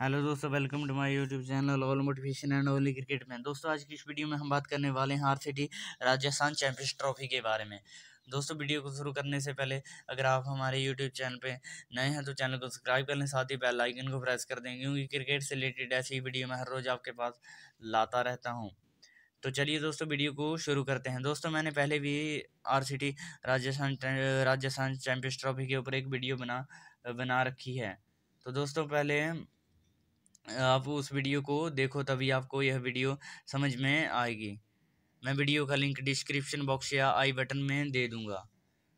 Hello दोस्तों welcome to my YouTube channel all motivation and only cricket man दोस्तों, आज की इस वीडियो में हम बात करने वाले हैं आरसीटी राजस्थान चैंपियंस ट्रॉफी के बारे में। दोस्तों वीडियो को शुरू करने से पहले अगर आप हमारे यूट्यूब चैनल पे नए हैं तो चैनल को सब्सक्राइब कर लें, साथ ही बेल आइकन को प्रेस कर दें क्योंकि क्रिकेट से रिलेटेड ऐसी वीडियो मैं हर रोज़ आपके पास लाता रहता हूँ। तो चलिए दोस्तों वीडियो को शुरू करते हैं। दोस्तों, मैंने पहले भी RCT Rajasthan Rajasthan champions trophy के ऊपर एक वीडियो बना बना रखी है। तो दोस्तों, पहले आप उस वीडियो को देखो, तभी आपको यह वीडियो समझ में आएगी। मैं वीडियो का लिंक डिस्क्रिप्शन बॉक्स या आई बटन में दे दूँगा।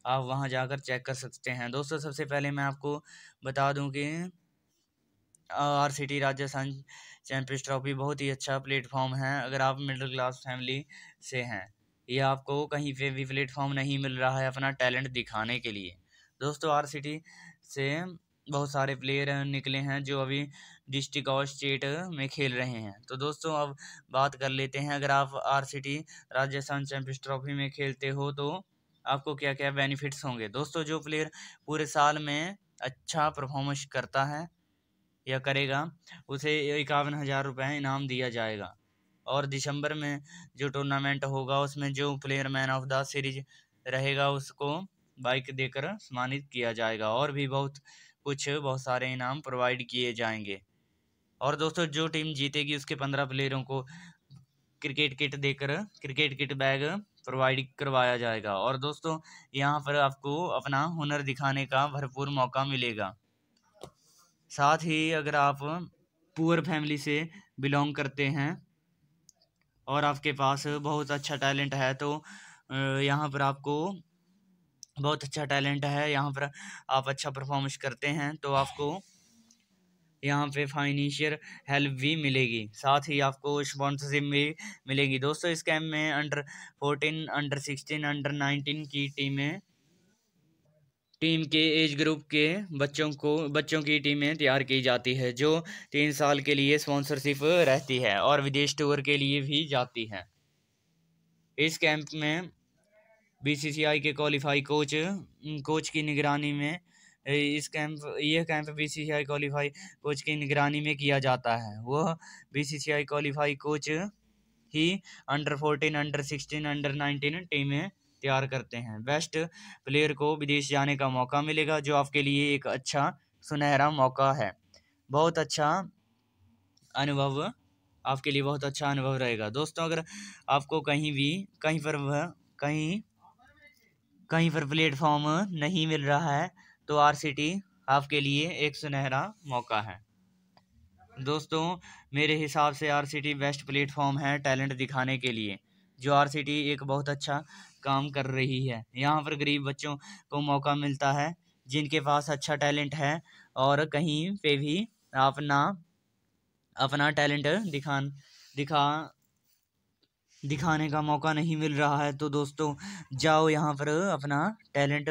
आप वहाँ जाकर चेक कर सकते हैं। दोस्तों, सबसे पहले मैं आपको बता दूँ कि R C T Rajasthan champions trophy बहुत ही अच्छा प्लेटफॉर्म है, अगर आप मिडिल क्लास फैमिली से हैं। या आपको कहीं पे भी प्लेटफॉर्म नहीं मिल रहा है अपना टैलेंट दिखाने के लिए। दोस्तों, आर सी टी से बहुत सारे प्लेयर निकले हैं जो अभी डिस्ट्रिक्ट और स्टेट में खेल रहे हैं। तो दोस्तों, अब बात कर लेते हैं। अगर आप आर राजस्थान चैंपियंस ट्रॉफी में खेलते हो तो आपको क्या क्या बेनिफिट्स होंगे? दोस्तों, जो प्लेयर पूरे साल में अच्छा परफॉर्मेंस करता है या करेगा, उसे इक्यावन हज़ार रुपये इनाम दिया जाएगा। और दिसंबर में जो टूर्नामेंट होगा, उसमें जो player man of the series रहेगा, उसको बाइक देकर सम्मानित किया जाएगा। और भी बहुत कुछ बहुत सारे इनाम प्रोवाइड किए जाएँगे। और दोस्तों, जो टीम जीतेगी उसके पंद्रह प्लेयरों को क्रिकेट किट देकर क्रिकेट किट बैग प्रोवाइड करवाया जाएगा। और दोस्तों, यहाँ पर आपको अपना हुनर दिखाने का भरपूर मौका मिलेगा। साथ ही अगर आप पुअर फैमिली से बिलोंग करते हैं और आपके पास बहुत अच्छा टैलेंट है तो यहाँ पर आपको बहुत अच्छा टैलेंट है, यहाँ पर आप अच्छा परफॉर्मेंस करते हैं तो आपको यहाँ पे फाइनेंशियल हेल्प भी मिलेगी। साथ ही आपको स्पॉन्सरशिप भी मिलेगी। दोस्तों, इस कैम्प में under fourteen under sixteen under nineteen की टीमें, टीम के एज ग्रुप के बच्चों को, बच्चों की टीमें तैयार की जाती है, जो तीन साल के लिए स्पॉन्सरशिप रहती है और विदेश टूर के लिए भी जाती है। इस कैंप में बीसीसीआई के क्वालिफाई कोच कोच की निगरानी में इस कैंप यह कैंप बीसीसीआई क्वालिफाई कोच की निगरानी में किया जाता है। वह बीसीसीआई क्वालिफाई कोच ही under fourteen under sixteen under nineteen टीमें तैयार करते हैं। बेस्ट प्लेयर को विदेश जाने का मौका मिलेगा, जो आपके लिए एक अच्छा सुनहरा मौका है। बहुत अच्छा अनुभव, आपके लिए बहुत अच्छा अनुभव रहेगा। दोस्तों, अगर आपको कहीं भी, कहीं पर वह, कहीं कहीं पर प्लेटफॉर्म नहीं मिल रहा है तो आर आपके लिए एक सुनहरा मौका है। दोस्तों, मेरे हिसाब से आर बेस्ट प्लेटफॉर्म है टैलेंट दिखाने के लिए, जो आर एक बहुत अच्छा काम कर रही है। यहाँ पर गरीब बच्चों को मौका मिलता है, जिनके पास अच्छा टैलेंट है, और कहीं पे भी अपना अपना टैलेंट दिखा दिखा दिखाने का मौका नहीं मिल रहा है। तो दोस्तों, जाओ यहाँ पर अपना टैलेंट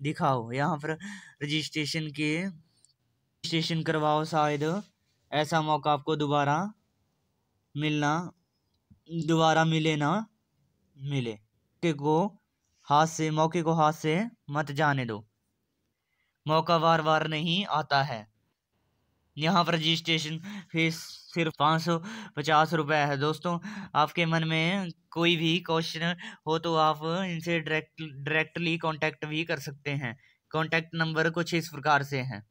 दिखाओ। यहाँ पर रजिस्ट्रेशन के, रजिस्ट्रेशन करवाओ शायद। ऐसा मौका आपको दोबारा मिलना, दोबारा मिले ना मिले। मौके को हाथ से, मौके को हाथ से मत जाने दो। मौका बार बार नहीं आता है। यहाँ पर रजिस्ट्रेशन फ़ीस सिर्फ़ पाँच सौ पचास रुपये है। दोस्तों, आपके मन में कोई भी क्वेश्चन हो तो आप इनसे डायरेक्ट डायरेक्टली कॉन्टैक्ट भी कर सकते हैं। कॉन्टैक्ट नंबर कुछ इस प्रकार से हैं।